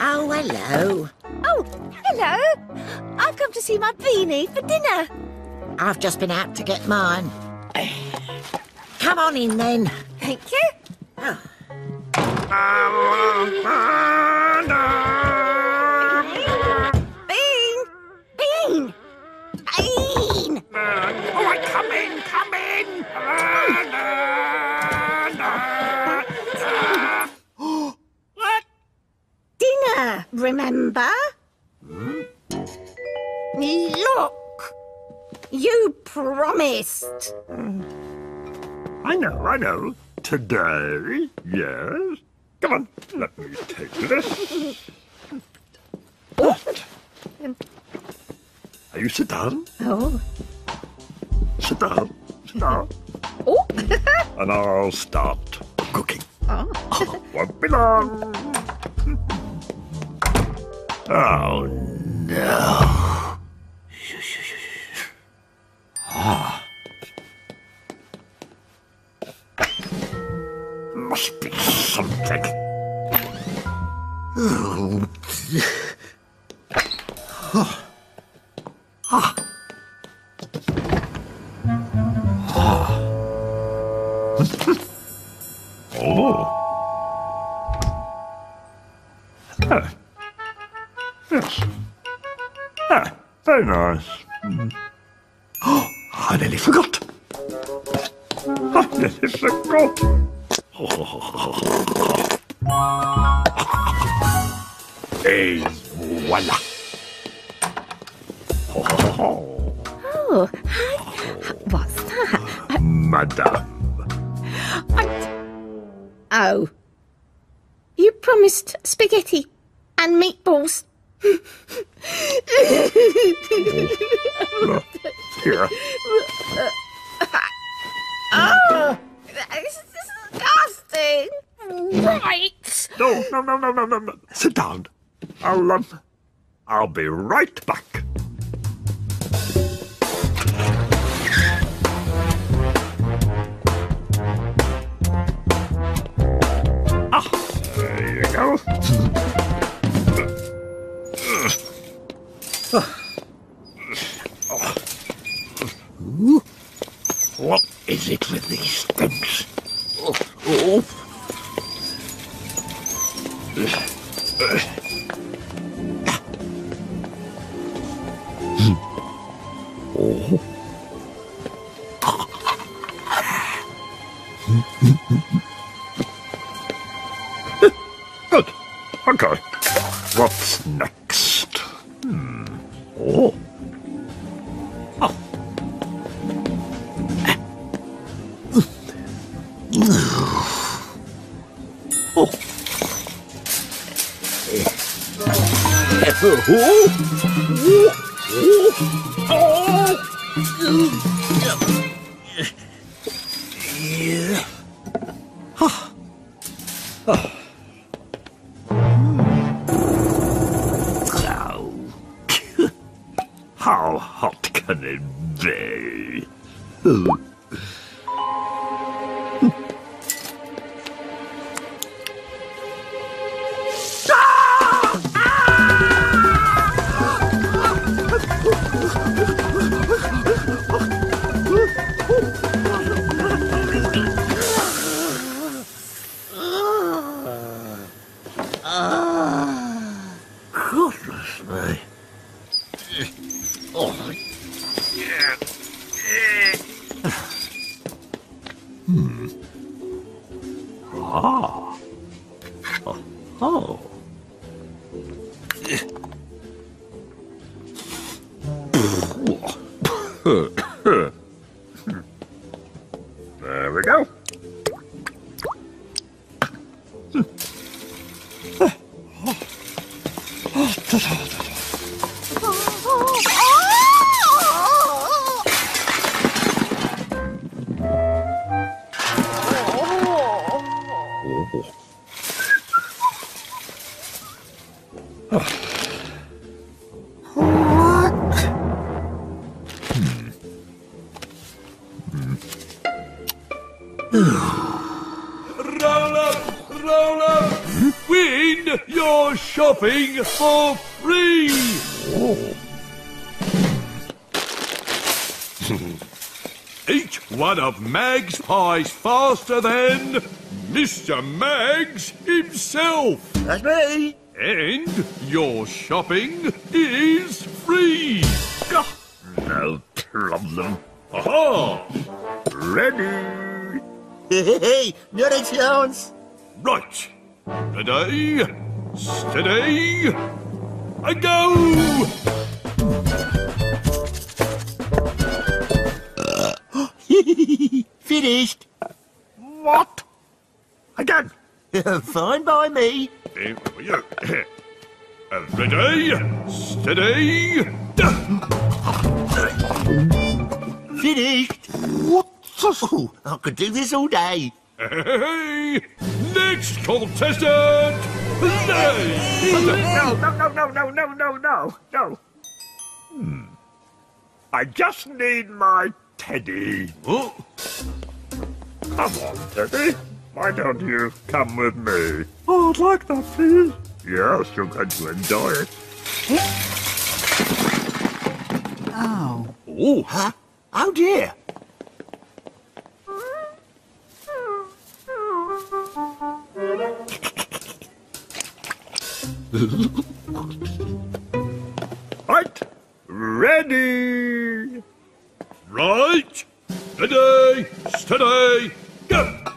Oh, hello. Oh, hello. I've come to see my beanie for dinner. I've just been out to get mine. Come on in then. Thank you. Bean! Bean! Bean! All oh, right, come in, come in. Dinner, remember? Hmm? Look! You promised. Hmm. I know, I know. Today, yes. Come on, let me take this. What? Are you sit down? Oh. Sit down. Sit down. Oh. and I'll start cooking. oh. Won't be long. Oh no. Ah. Oh. Ah. Oh. Ah. Yes. Ah, very nice. Mm. Oh, I nearly forgot. I nearly forgot. Et voilà. Oh, hi. What's that? Madame. Oh. You promised spaghetti and meatballs. Here. oh, this is disgusting. Right. No, no, no, no, no, no, no. Sit down. I'll, um, I'll be right back. Ah, there you go. What is it with these things? Oh, oh. Good. Okay. What's next? Hmm. Oh. Oh. Oh. How hot can it be? Hmm. Ah. Oh. oh. There we go. Shopping for free. Eat one of Mag's pies faster than Mr. Mags himself. That's me. And your shopping is free. Gah, No problem. Aha! Ready? Hey, directions. Right. Ready, steady, I go! Finished. What? Again. Fine by me. You. Ready, steady, Finished. What? Oh, I could do this all day. Hey! Next contestant, play! No, no, no, no, no, no, no, no, no. Hmm. I just need my teddy. Oh, Come on, Teddy. Why don't you come with me? Oh, I'd like that, please. Yes, you're going to enjoy it. oh, Huh? Oh dear. Right. Ready. right, ready, steady, go!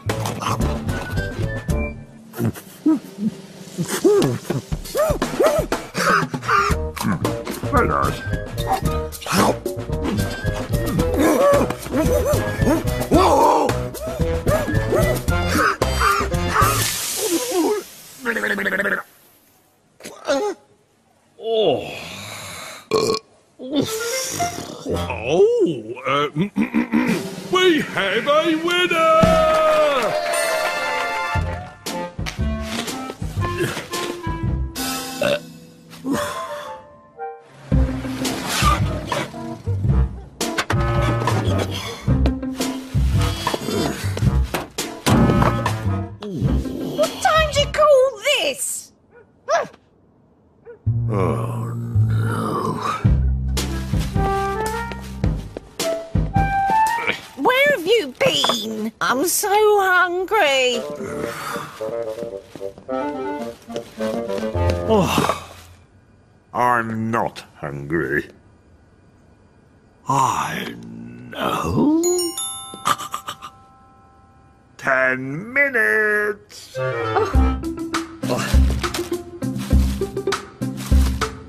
Uh, we have a winner! bean. I'm so hungry. Oh, I'm not hungry. I know. Ten minutes. Oh. Oh.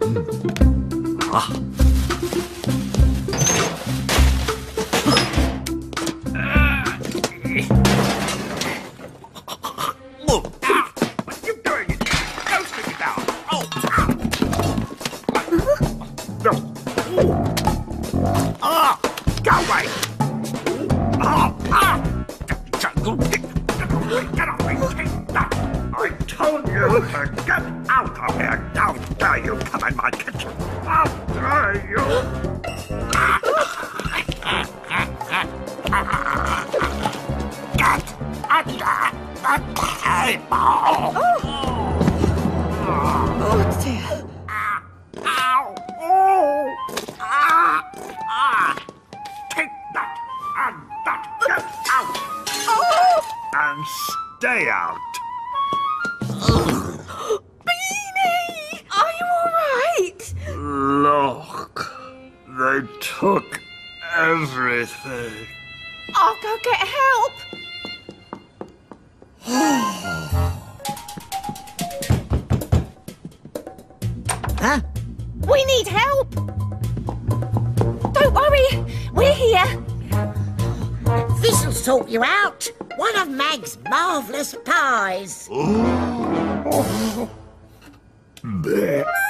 Mm. Ah. Oh dear. Ow! Oh! Ah! Ah! Take that and that! Get out! Oh, And stay out! Beanie! Are you all right? Look, they took everything. I'll go get help. Huh? We need help. Don't worry, we're here. This'll sort you out. One of Mag's marvellous pies. Blech.